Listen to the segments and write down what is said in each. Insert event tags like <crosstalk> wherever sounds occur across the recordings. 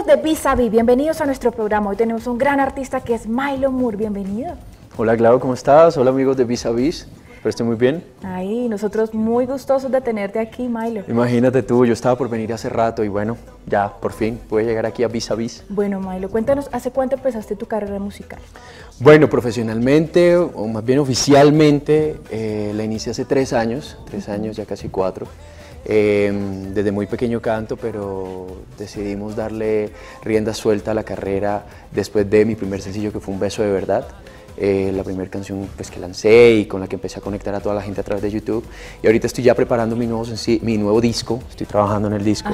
a bienvenidos a nuestro programa. Hoy tenemos un gran artista que es Milo Moore, bienvenido. Hola Clau, ¿cómo estás? Hola amigos de Vis a Vis, espero estén muy bien. Ahí, nosotros muy gustosos de tenerte aquí, Milo. Imagínate tú, yo estaba por venir hace rato y bueno, ya por fin pude llegar aquí a Vis a Vis. Bueno, Milo, cuéntanos, ¿hace cuánto empezaste tu carrera musical? Bueno, profesionalmente, o más bien oficialmente, eh, la inicié hace tres años, tres años, ya casi cuatro. Em, desde muy pequeño canto, pero decidimos darle rienda suelta a la carrera después de mi primer sencillo que fue Un beso de verdad. Eh, la primera canción pues, que lancé y con la que empecé a conectar a toda la gente a través de YouTube. Y ahorita estoy ya preparando mi nuevo, mi nuevo disco, estoy trabajando en el disco.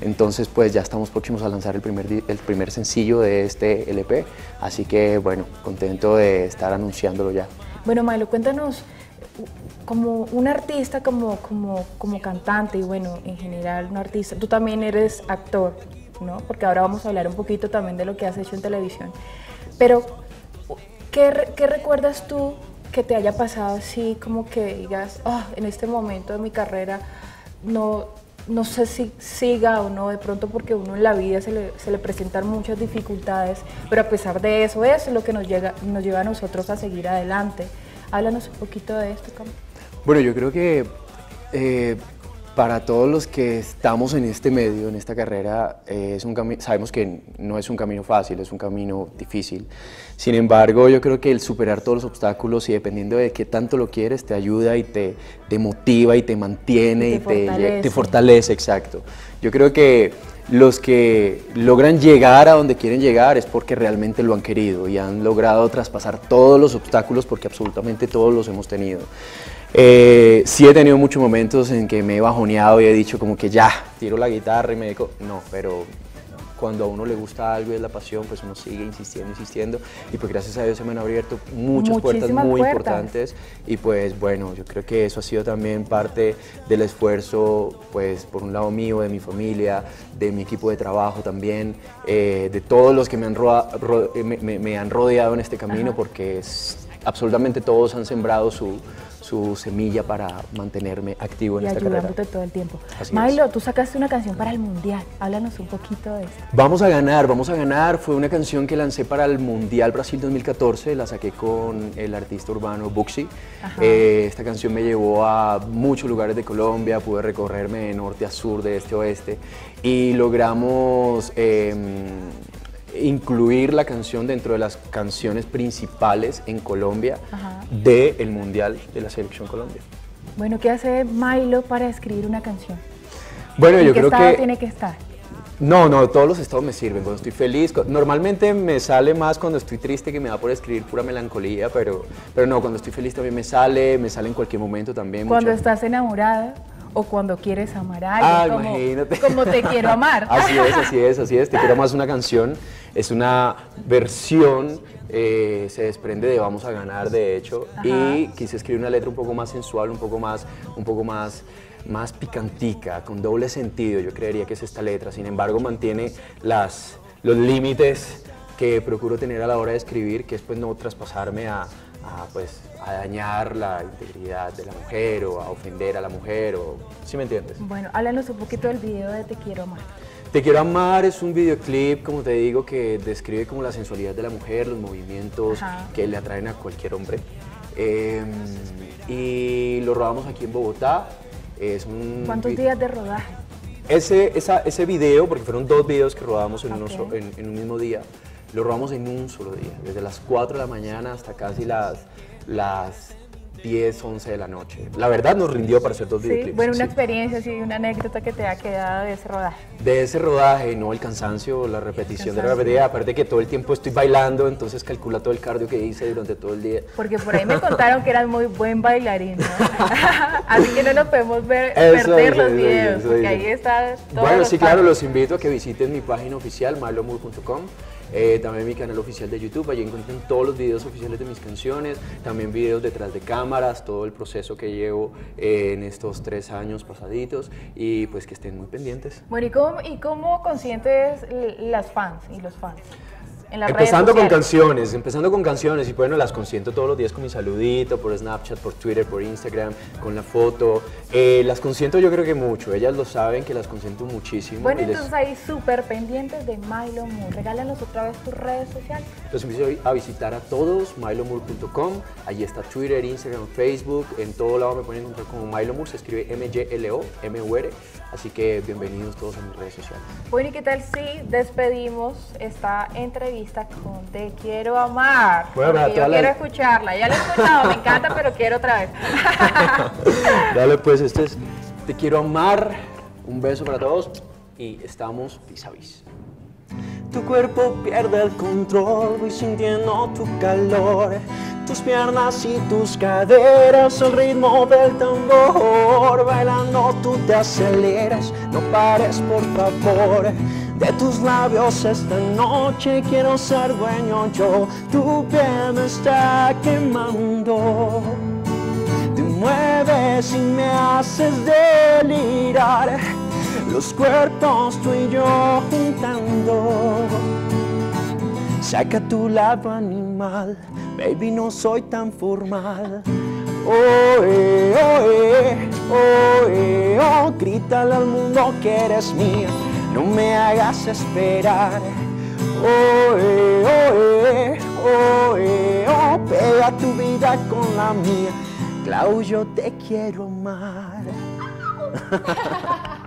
Entonces pues ya estamos próximos a lanzar el primer, el primer sencillo de este LP. Así que bueno, contento de estar anunciándolo ya. Bueno, Milo, cuéntanos como un artista, como, como, como cantante y bueno, en general un artista, tú también eres actor, ¿no? Porque ahora vamos a hablar un poquito también de lo que has hecho en televisión. Pero, ¿qué, qué recuerdas tú que te haya pasado así, como que digas, oh, en este momento de mi carrera no, no sé si siga o no, de pronto porque uno en la vida se le, se le, presentan muchas dificultades, pero a pesar de eso, eso es lo que nos, llega, nos lleva a nosotros a seguir adelante. Háblanos un poquito de esto, Camilo. Bueno, yo creo que eh, para todos los que estamos en este medio, en esta carrera, eh, es un sabemos que no es un camino fácil, es un camino difícil. Sin embargo, yo creo que el superar todos los obstáculos y dependiendo de qué tanto lo quieres, te ayuda y te, te motiva y te mantiene y, te, fortalece. te fortalece, exacto. Yo creo que los que logran llegar a donde quieren llegar es porque realmente lo han querido y han logrado traspasar todos los obstáculos porque absolutamente todos los hemos tenido. Eh, sí he tenido muchos momentos en que me he bajoneado y he dicho como que ya, tiro la guitarra y me digo, no, pero cuando a uno le gusta algo y es la pasión, pues uno sigue insistiendo, insistiendo. Y pues gracias a Dios se me han abierto muchas puertas muy importantes. Y pues bueno, yo creo que eso ha sido también parte del esfuerzo, pues por un lado mío, de mi familia, de mi equipo de trabajo también, eh, de todos los que me han, me, han rodeado en este camino porque absolutamente todos han sembrado su su semilla para mantenerme activo en esta carrera. Ayudándote todo el tiempo. Milo, tú sacaste una canción para el Mundial. Háblanos un poquito de eso. Vamos a ganar, vamos a ganar. Fue una canción que lancé para el Mundial Brasil 2014. La saqué con el artista urbano Buxi. Eh, esta canción me llevó a muchos lugares de Colombia. Pude recorrerme de norte a sur, de este a oeste. Y logramos... Em, incluir la canción dentro de las canciones principales en Colombia del Mundial de la Selección Colombia. Bueno, ¿qué hace Milo para escribir una canción? Bueno, yo qué creo estado tiene que estar? No, no, todos los estados me sirven. Cuando estoy feliz, normalmente me sale más cuando estoy triste que me da por escribir pura melancolía, pero, pero no, cuando estoy feliz también me sale, me sale en cualquier momento también. Cuando estás enamorada o cuando quieres amar a alguien, ah, como, imagínate. como te quiero amar. <laughs> Así es, así es, así es. Te quiero más una canción, es una versión, eh, se desprende de Vamos a ganar, de hecho, y quise escribir una letra un poco más sensual, un poco más, un poco más más picantica, con doble sentido, yo creería que es esta letra. Sin embargo, mantiene las, los límites que procuro tener a la hora de escribir, que es pues no traspasarme a, a, pues, a dañar la integridad de la mujer o a ofender a la mujer, o, ¿sí me entiendes? Bueno, háblanos un poquito del video de Te Quiero Amar. Te Quiero Amar es un videoclip, como te digo, que describe como la sensualidad de la mujer, los movimientos que le atraen a cualquier hombre. Em, y lo rodamos aquí en Bogotá. Es un ¿Cuántos días de rodaje? Ese, esa, ese video, porque fueron dos videos que rodamos en, en, en un mismo día, lo robamos en un solo día, desde las 4 de la mañana hasta casi las, las 10, 11 de la noche. La verdad nos rindió para hacer dos videoclips. Bueno, una experiencia, sí, una anécdota que te ha quedado de ese rodaje. De ese rodaje, no el cansancio, la repetición de la repetida, aparte que todo el tiempo estoy bailando, entonces calcula todo el cardio que hice durante todo el día. Porque por ahí me <laughs> contaron que eras muy buen bailarín, ¿no? <laughs> Así que no nos podemos ver, perder los videos, porque ahí está todo. Bueno, sí, claro, los invito a que visiten mi página oficial, marlomood.com. Eh, también mi canal oficial de YouTube, allí encuentran todos los videos oficiales de mis canciones, también videos detrás de cámaras, todo el proceso que llevo eh, en estos tres años pasaditos y pues que estén muy pendientes. Bueno, ¿y cómo, y cómo consientes las fans y los fans? En las empezando redes con canciones, empezando con canciones y bueno, las consiento todos los días con mi saludito, por Snapchat, por Twitter, por Instagram, con la foto. Eh, las consiento yo creo que mucho, ellas lo saben que las consiento muchísimo. Bueno, entonces ahí súper pendientes de Milo Moore. Regálanos otra vez tus redes sociales. Los invito a visitar a todos, milomoore.com, allí está Twitter, Instagram, Facebook, en todo lado me pueden encontrar como Milo Moore, se escribe M-Y-L-O, M-U-R, así que bienvenidos todos a mis redes sociales. Bueno, ¿y qué tal si despedimos esta entrevista con Te Quiero Amar? Bueno, yo quiero escucharla, ya la he escuchado, me encanta, pero quiero otra vez. <laughs> Dale pues, este es Te Quiero Amar, un beso para todos y estamos vis a vis. Tu cuerpo pierde el control, voy sintiendo tu calor tus piernas y tus caderas, el ritmo del tambor. Bailando tú te aceleras, no pares por favor. De tus labios esta noche quiero ser dueño yo. Tu piel me está quemando. Te mueves y me haces delirar. Los cuerpos tú y yo juntando. Saca tu lado animal Baby, no soy tan formal. Oh, eh, oh, eh, oh, oh, grítale al mundo que eres mía, no me hagas esperar. Oh, eh, oh, eh, oh, eh, oh, pega tu vida con la mía, Clau, yo te quiero amar. <laughs>